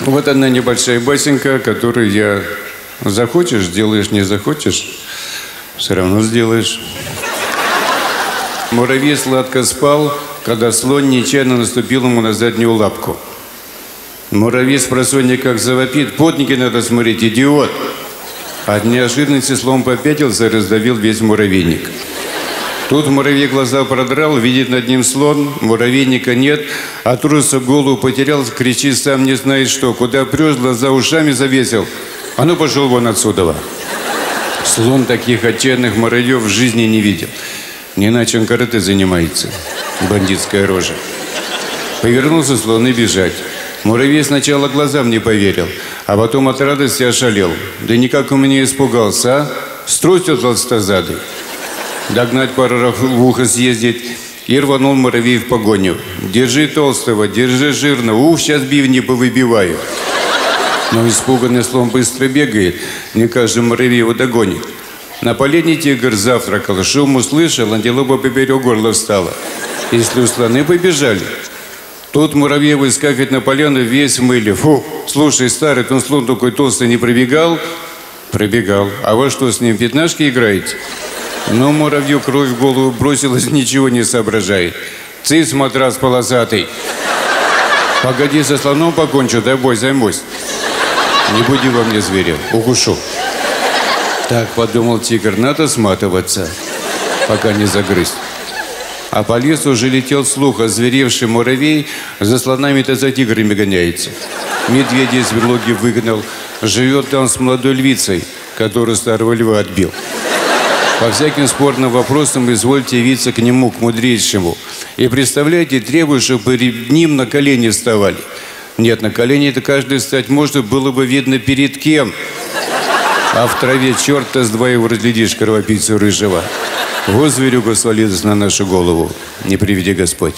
Вот одна небольшая басенька, которую я захочешь, делаешь, не захочешь, все равно сделаешь. Муравей сладко спал, когда слон нечаянно наступил ему на заднюю лапку. Муравей с просонья как завопит. Потники надо смотреть, идиот. От неожиданности слон попятился и раздавил весь муравейник. Тут муравей глаза продрал, видит над ним слон, муравейника нет, а труса голову потерял, кричит сам не знает что, куда прешь, глаза ушами завесил. А ну пошел вон отсюда. Слон таких отчаянных муравьев в жизни не видел. Не иначе он карате занимается. Бандитская рожа. Повернулся слон и бежать. Муравей сначала глазам не поверил, а потом от радости ошалел. Да никак у меня испугался, а? Струсил толстозадый догнать раз в ухо съездить. И рванул муравей в погоню. Держи толстого, держи жирного, ух, сейчас бивни повыбиваю. Но испуганный слон быстро бегает, не каждый муравей его догонит. На полене тигр завтракал, шум услышал, антилопа поперек горла встала. Если у слоны побежали, Тут муравей выскакивает на поляну весь в мыле. Фу, слушай, старый, он слон такой толстый не пробегал? Пробегал. А вы что, с ним пятнашки играете? Но муравью кровь в голову бросилась, ничего не соображает. Цис, матрас полосатый. Погоди, со слоном покончу, дай бой займусь. Не буди во мне зверя, укушу. Так подумал тигр, надо сматываться, пока не загрызть. А по лесу уже летел слух, озверевший муравей за слонами-то за тиграми гоняется. Медведя из берлоги выгнал, живет там с молодой львицей, которую старого льва отбил. По всяким спорным вопросам извольте явиться к нему, к мудрейшему. И представляете, требует, чтобы перед ним на колени вставали. Нет, на колени это каждый встать может, было бы видно перед кем. А в траве черта с два его разглядишь, кровопийцу рыжего. Вот зверюга свалилась на нашу голову. Не приведи Господь.